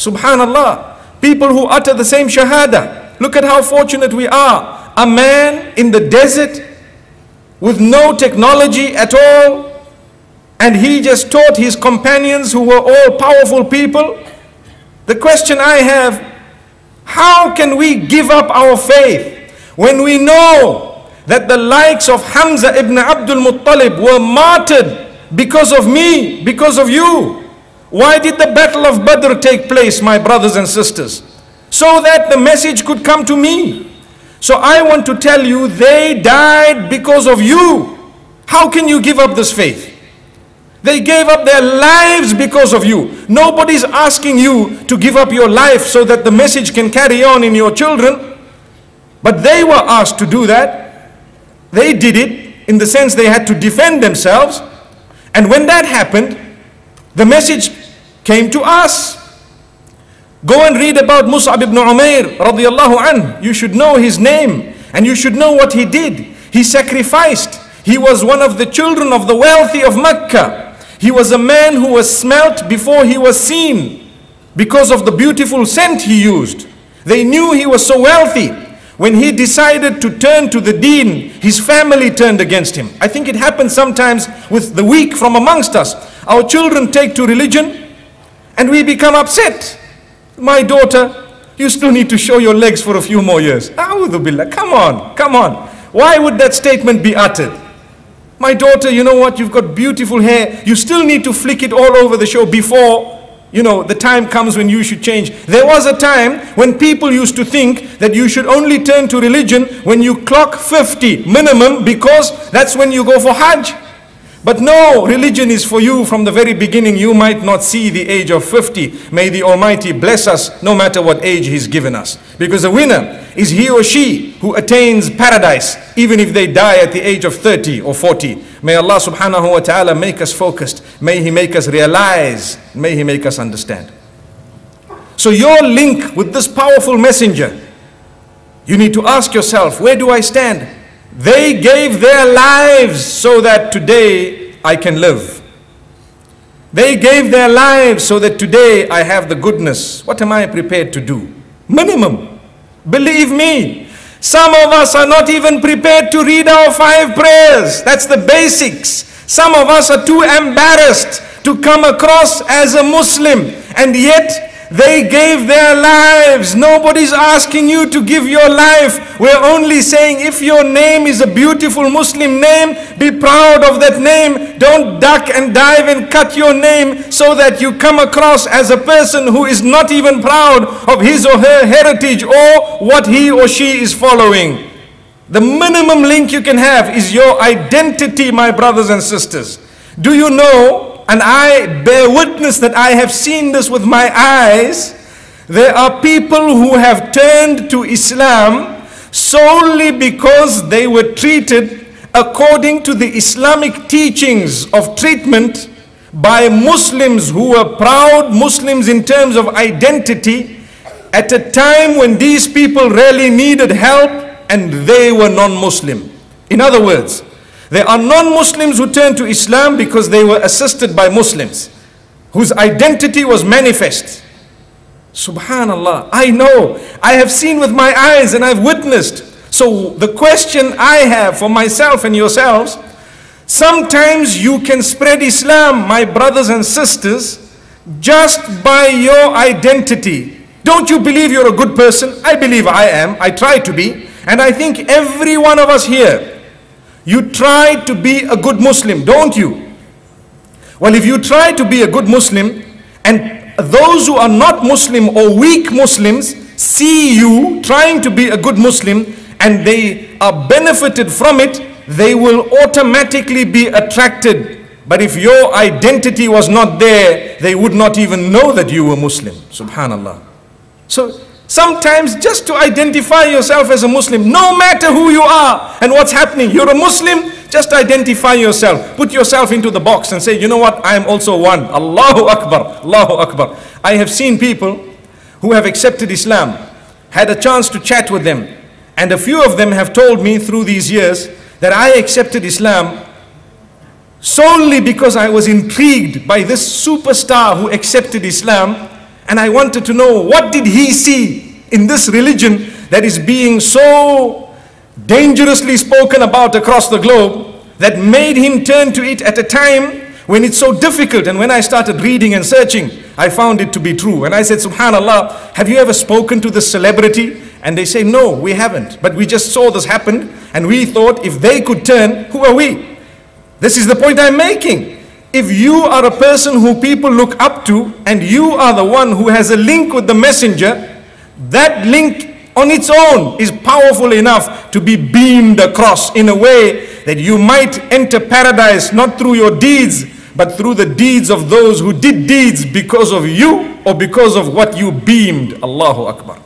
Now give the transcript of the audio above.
Subhanallah. People who utter the same shahada. Look at how fortunate we are. A man in the desert with no technology at all. And he just taught his companions who were all powerful people. The question I have, how can we give up our faith when we know that the likes of Hamza ibn Abdul Muttalib were martyred because of me, because of you? Why did the battle of Badr take place, my brothers and sisters? So that the message could come to me. So I want to tell you, they died because of you. How can you give up this faith? They gave up their lives because of you. Nobody's asking you to give up your life so that the message can carry on in your children. But they were asked to do that. They did it in the sense they had to defend themselves. And when that happened, the message came to us. Go and read about Mus'ab ibn Umair radiallahu anh. You should know his name and you should know what he did. He sacrificed. He was one of the children of the wealthy of Mecca. He was a man who was smelt before he was seen because of the beautiful scent he used. They knew he was so wealthy. When he decided to turn to the deen, his family turned against him. I think it happens sometimes with the weak from amongst us. Our children take to religion and we become upset. My daughter, you still need to show your legs for a few more years. Billah. Come on, come on. Why would that statement be uttered? My daughter, you know what? You've got beautiful hair. You still need to flick it all over the show before, you know, the time comes when you should change. There was a time when people used to think that you should only turn to religion when you clock 50 minimum because that's when you go for Hajj. But no, religion is for you from the very beginning. You might not see the age of 50. May the Almighty bless us no matter what age He's given us. Because the winner is he or she who attains paradise even if they die at the age of 30 or 40. May Allah subhanahu wa ta'ala make us focused. May He make us realize. May He make us understand. So your link with this powerful messenger, you need to ask yourself, where do I stand? They gave their lives so that today I can live. They gave their lives so that today I have the goodness. What am I prepared to do? Minimum. Believe me, some of us are not even prepared to read our five prayers. That's the basics. Some of us are too embarrassed to come across as a Muslim and yet they gave their lives. Nobody's asking you to give your life. We're only saying if your name is a beautiful Muslim name, be proud of that name. Don't duck and dive and cut your name so that you come across as a person who is not even proud of his or her heritage or what he or she is following. The minimum link you can have is your identity, my brothers and sisters. Do you know and I bear witness that I have seen this with my eyes, there are people who have turned to Islam solely because they were treated according to the Islamic teachings of treatment by Muslims who were proud Muslims in terms of identity at a time when these people really needed help and they were non-Muslim. In other words, there are non-Muslims who turned to Islam because they were assisted by Muslims whose identity was manifest. Subhanallah, I know, I have seen with my eyes and I've witnessed. So the question I have for myself and yourselves, sometimes you can spread Islam, my brothers and sisters, just by your identity. Don't you believe you're a good person? I believe I am. I try to be. And I think every one of us here you try to be a good Muslim, don't you? Well, if you try to be a good Muslim and those who are not Muslim or weak Muslims see you trying to be a good Muslim and they are benefited from it, they will automatically be attracted. But if your identity was not there, they would not even know that you were Muslim. Subhanallah. So Sometimes just to identify yourself as a Muslim, no matter who you are and what's happening, you're a Muslim, just identify yourself. Put yourself into the box and say, you know what, I am also one. Allahu Akbar, Allahu Akbar. I have seen people who have accepted Islam, had a chance to chat with them, and a few of them have told me through these years that I accepted Islam solely because I was intrigued by this superstar who accepted Islam and I wanted to know what did he see in this religion that is being so dangerously spoken about across the globe that made him turn to it at a time when it's so difficult. And when I started reading and searching, I found it to be true. And I said, Subhanallah, have you ever spoken to this celebrity? And they say, no, we haven't. But we just saw this happen and we thought if they could turn, who are we? This is the point I'm making. If you are a person who people look up to and you are the one who has a link with the messenger, that link on its own is powerful enough to be beamed across in a way that you might enter paradise not through your deeds but through the deeds of those who did deeds because of you or because of what you beamed. Allahu Akbar.